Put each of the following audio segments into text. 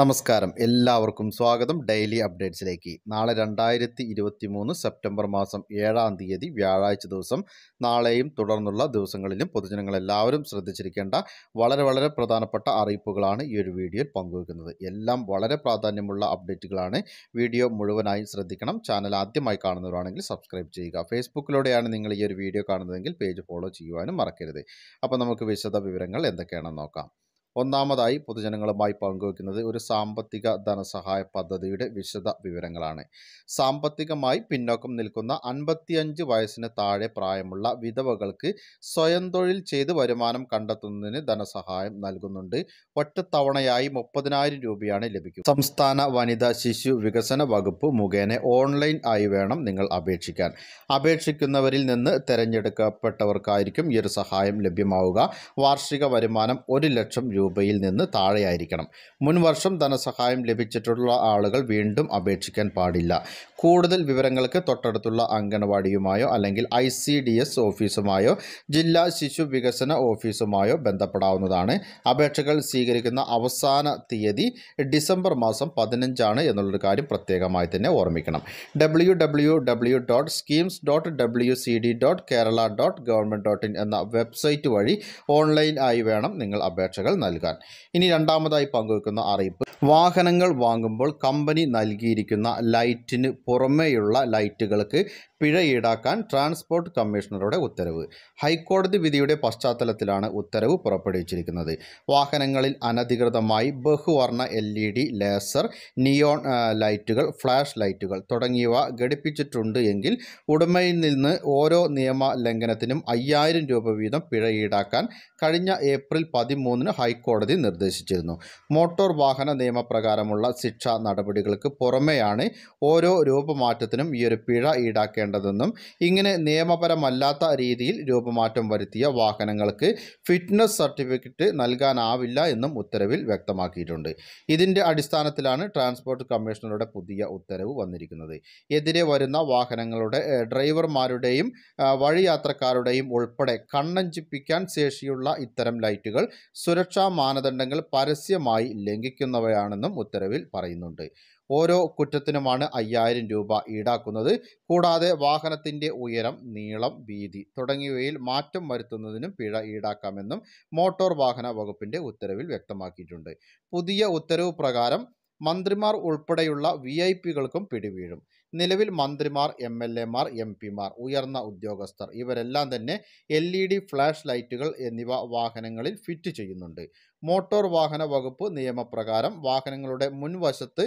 നമസ്കാരം. എല്ലാവർക്കും സ്വാഗതം. ഡെയിലി അപ്ഡേറ്റ്സിലേക്ക്. നാളെ രണ്ടായിരത്തി ഇരുപത്തി മൂന്ന് സെപ്റ്റംബർ മാസം ഏഴാം തീയതി വ്യാഴാഴ്ച ദിവസം. നാളെയും തുടർന്നുള്ള ദിവസങ്ങളിലും പൊതുജനങ്ങൾ എല്ലാവരും ശ്രദ്ധിച്ചിരിക്കേണ്ട വളരെ വളരെ പ്രധാനപ്പെട്ട അറിയിപ്പുകളാണ് ഈ ഒരു വീഡിയോയിൽ പങ്കുവെക്കുന്നത്. എല്ലാം വളരെ പ്രാധാന്യമുള്ള അപ്ഡേറ്റുകളാണ്. വീഡിയോ മുഴുവനായി ശ്രദ്ധിക്കണം. ചാനൽ ആദ്യമായി കാണുന്നവരാണെങ്കിൽ സബ്സ്ക്രൈബ് ചെയ്യുക. ഫേസ്ബുക്കിലൂടെയാണ് നിങ്ങൾ ഈ ഒരു വീഡിയോ കാണുന്നതെങ്കിൽ പേജ് ഫോളോ ചെയ്യുവാനും മറക്കരുത്. അപ്പോൾ നമുക്ക് വിശദ വിവരങ്ങൾ എന്തൊക്കെയാണെന്ന് നോക്കാം. ഒന്നാമതായി പൊതുജനങ്ങളുമായി പങ്കുവയ്ക്കുന്നത് ഒരു സാമ്പത്തിക ധനസഹായ പദ്ധതിയുടെ വിശദ വിവരങ്ങളാണ്. സാമ്പത്തികമായി പിന്നോക്കം നിൽക്കുന്ന അൻപത്തിയഞ്ച് വയസ്സിന് താഴെ പ്രായമുള്ള വിധവകൾക്ക് സ്വയം തൊഴിൽ ചെയ്ത് വരുമാനം കണ്ടെത്തുന്നതിന് ധനസഹായം നൽകുന്നുണ്ട്. ഒറ്റത്തവണയായി മുപ്പതിനായിരം രൂപയാണ് ലഭിക്കുക. സംസ്ഥാന വനിതാ ശിശു വികസന വകുപ്പ് മുഖേന ഓൺലൈൻ ആയി വേണം നിങ്ങൾ അപേക്ഷിക്കാൻ. അപേക്ഷിക്കുന്നവരിൽ നിന്ന് തിരഞ്ഞെടുക്കപ്പെട്ടവർക്കായിരിക്കും ഈ ഒരു സഹായം ലഭ്യമാവുക. വാർഷിക വരുമാനം ഒരു ലക്ഷം രൂപയിൽ നിന്ന് താഴെയായിരിക്കണം. മുൻവർഷം ധനസഹായം ലഭിച്ചിട്ടുള്ള ആളുകൾ വീണ്ടും അപേക്ഷിക്കാൻ പാടില്ല. കൂടുതൽ വിവരങ്ങൾക്ക് തൊട്ടടുത്തുള്ള അംഗനവാടിയുമായോ അല്ലെങ്കിൽ ഐ സി ഡി എസ് ഓഫീസുമായോ ജില്ലാ ശിശു വികസന ഓഫീസുമായോ ബന്ധപ്പെടാവുന്നതാണ്. അപേക്ഷകൾ സ്വീകരിക്കുന്ന അവസാന തീയതി ഡിസംബർ മാസം പതിനഞ്ചാണ് എന്നുള്ളൊരു കാര്യം പ്രത്യേകമായി തന്നെ ഓർമ്മിക്കണം. W dot schemes dot W C D dot Kerala dot government dot in എന്ന വെബ്സൈറ്റ് വഴി ഓൺലൈൻ ആയി വേണം നിങ്ങൾ അപേക്ഷകൾ നൽകാൻ. ഇനി രണ്ടാമതായി പങ്കുവെക്കുന്ന അറിയിപ്പ്. വാഹനങ്ങൾ വാങ്ങുമ്പോൾ കമ്പനി നൽകിയിരിക്കുന്ന ലൈറ്റിന് പുറമേയുള്ള ലൈറ്റുകൾക്ക് പിഴ ഈടാക്കാൻ ട്രാൻസ്പോർട്ട് കമ്മീഷണറുടെ ഉത്തരവ്. ഹൈക്കോടതി വിധിയുടെ പശ്ചാത്തലത്തിലാണ് ഉത്തരവ് പുറപ്പെടുവിച്ചിരിക്കുന്നത്. വാഹനങ്ങളിൽ അനധികൃതമായി ബഹുവർണ L E D laser neon ലൈറ്റുകൾ ഫ്ലാഷ് ലൈറ്റുകൾ തുടങ്ങിയവ ഘടിപ്പിച്ചിട്ടുണ്ട് എങ്കിൽ ഉടമയിൽ നിന്ന് ഓരോ നിയമ ലംഘനത്തിനും അയ്യായിരം രൂപ വീതം പിഴ ഈടാക്കാൻ കഴിഞ്ഞ ഏപ്രിൽ പതിമൂന്നിന് ഹൈക്കോടതി നിർദ്ദേശിച്ചിരുന്നു. മോട്ടോർ വാഹന നിയമപ്രകാരമുള്ള ശിക്ഷാ നടപടികൾക്ക് പുറമെയാണ് ഓരോ രൂപമാറ്റത്തിനും ഈ ഒരു പിഴ ഈടാക്കേണ്ടതെന്നും ഇങ്ങനെ നിയമപരമല്ലാത്ത രീതിയിൽ രൂപമാറ്റം വരുത്തിയ വാഹനങ്ങൾക്ക് ഫിറ്റ്നസ് സർട്ടിഫിക്കറ്റ് നൽകാനാവില്ല എന്നും ഉത്തരവിൽ വ്യക്തമാക്കിയിട്ടുണ്ട്. ഇതിന്റെ അടിസ്ഥാനത്തിലാണ് ട്രാൻസ്പോർട്ട് കമ്മീഷണറുടെ പുതിയ ഉത്തരവ് വന്നിരിക്കുന്നത്. എതിരെ വരുന്ന വാഹനങ്ങളുടെ ഡ്രൈവർമാരുടെയും വഴി വഴിയാത്രക്കാരുടെയും ഉൾപ്പെടെ കണ്ണഞ്ചിപ്പിക്കാൻ ശേഷിയുള്ള ഇത്തരം ലൈറ്റുകൾ സുരക്ഷാ മാനദണ്ഡങ്ങൾ പരസ്യമായി ലംഘിക്കുന്നവയാണെന്നും ഉത്തരവിൽ പറയുന്നുണ്ട്. ഓരോ കുറ്റത്തിനുമാണ് അയ്യായിരം രൂപ ഈടാക്കുന്നത്. കൂടാതെ വാഹനത്തിന്റെ ഉയരം നീളം വീതി തുടങ്ങിയവയിൽ മാറ്റം വരുത്തുന്നതിനും പിഴ ഈടാക്കാമെന്നും മോട്ടോർ വാഹന വകുപ്പിന്റെ ഉത്തരവിൽ വ്യക്തമാക്കിയിട്ടുണ്ട്. പുതിയ ഉത്തരവ് പ്രകാരം മന്ത്രിമാർ ഉൾപ്പെടെയുള്ള വി ഐ പികൾക്കും പിടിവീഴും. നിലവിൽ മന്ത്രിമാർ എം എൽ എമാർ എം പിമാർ ഉയർന്ന ഉദ്യോഗസ്ഥർ ഇവരെല്ലാം തന്നെ എൽ ഇ ഡി ഫ്ലാഷ് ലൈറ്റുകൾ എന്നിവ വാഹനങ്ങളിൽ ഫിറ്റ് ചെയ്യുന്നുണ്ട്. മോട്ടോർ വാഹന വകുപ്പ് നിയമപ്രകാരം വാഹനങ്ങളുടെ മുൻവശത്ത്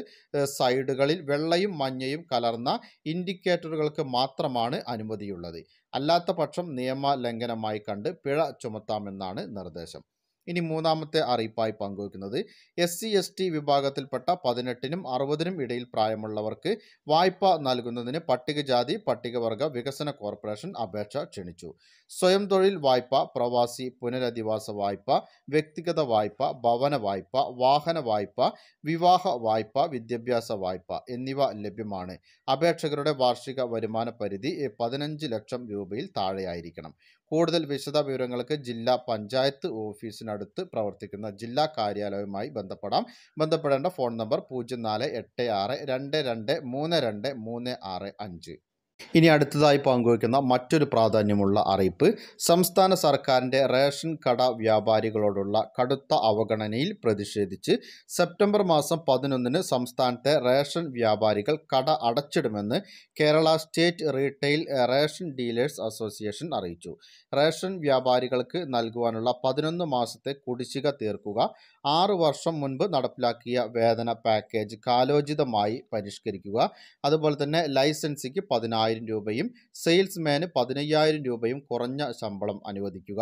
സൈഡുകളിൽ വെള്ളയും മഞ്ഞയും കലർന്ന ഇൻഡിക്കേറ്ററുകൾക്ക് മാത്രമാണ് അനുമതിയുള്ളത്. അല്ലാത്ത പക്ഷം നിയമ ലംഘനമായി കണ്ട് പിഴ ചുമത്താമെന്നാണ് നിർദ്ദേശം. ഇനി മൂന്നാമത്തെ അറിയിപ്പായി പങ്കുവയ്ക്കുന്നത് എസ് സി എസ് ടി വിഭാഗത്തിൽപ്പെട്ട പതിനെട്ടിനും അറുപതിനും ഇടയിൽ പ്രായമുള്ളവർക്ക് വായ്പ നൽകുന്നതിന് പട്ടികജാതി പട്ടികവർഗ വികസന കോർപ്പറേഷൻ അപേക്ഷ ക്ഷണിച്ചു. സ്വയം തൊഴിൽ വായ്പ പ്രവാസി പുനരധിവാസ വായ്പ വ്യക്തിഗത വായ്പ ഭവന വായ്പ വാഹന വായ്പ വിവാഹ വായ്പ വിദ്യാഭ്യാസ വായ്പ എന്നിവ ലഭ്യമാണ്. അപേക്ഷകരുടെ വാർഷിക വരുമാന പരിധി പതിനഞ്ച് ലക്ഷം രൂപയിൽ താഴെയായിരിക്കണം. കൂടുതൽ വിശദ വിവരങ്ങൾക്ക് ജില്ലാ പഞ്ചായത്ത് ഓഫീസിനടുത്ത് പ്രവർത്തിക്കുന്ന ജില്ലാ കാര്യാലയവുമായി ബന്ധപ്പെടാം. ബന്ധപ്പെടേണ്ട ഫോൺ നമ്പർ പൂജ്യം നാല് എട്ട് ആറ് രണ്ട് രണ്ട് മൂന്ന് രണ്ട് മൂന്ന് ആറ് അഞ്ച്. ഇനി അടുത്തതായി പങ്കുവയ്ക്കുന്ന മറ്റൊരു പ്രാധാന്യമുള്ള അറിയിപ്പ് സംസ്ഥാന സർക്കാരിന്റെ റേഷൻ കട വ്യാപാരികളോടുള്ള കടുത്ത അവഗണനയിൽ പ്രതിഷേധിച്ച് സെപ്റ്റംബർ മാസം പതിനൊന്നിന് സംസ്ഥാനത്തെ റേഷൻ വ്യാപാരികൾ കട അടച്ചിടുമെന്ന് Kerala state retail ration dealers association അറിയിച്ചു. റേഷൻ വ്യാപാരികൾക്ക് നൽകുവാനുള്ള പതിനൊന്ന് മാസത്തെ കുടിശ്ശിക തീർക്കുക ആറു വർഷം മുൻപ് നടപ്പിലാക്കിയ വേതന പാക്കേജ് കാലോചിതമായി പരിഷ്കരിക്കുക അതുപോലെ തന്നെ ലൈസൻസിക്ക് പതിനായിരം രൂപയും സെയിൽസ്മാന് പതിനയ്യായിരം രൂപയും കുറഞ്ഞ ശമ്പളം അനുവദിക്കുക.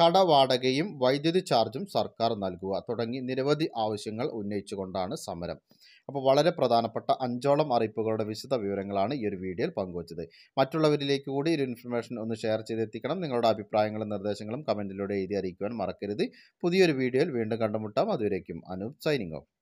കടവാടകയും വൈദ്യുതി ചാർജും സർക്കാർ നൽകുക തുടങ്ങി നിരവധി ആവശ്യങ്ങൾ ഉന്നയിച്ചുകൊണ്ടാണ് സമരം. അപ്പോൾ വളരെ പ്രധാനപ്പെട്ട അഞ്ചോളം അറിയിപ്പുകളുടെ വിശദ വിവരങ്ങളാണ് ഈ ഒരു വീഡിയോയിൽ പങ്കുവച്ചത്. മറ്റുള്ളവരിലേക്ക് കൂടി ഒരു ഇൻഫർമേഷൻ ഒന്ന് ഷെയർ ചെയ്തെത്തിക്കണം. നിങ്ങളുടെ അഭിപ്രായങ്ങളും നിർദ്ദേശങ്ങളും കമന്റിലൂടെ എഴുതി അറിയിക്കുവാൻ മറക്കരുത്. പുതിയൊരു വീഡിയോയിൽ വീണ്ടും കണ്ടുമുട്ടാം. അതുവരേക്കും അനൂപ് സൈനിങ് ഓഫ്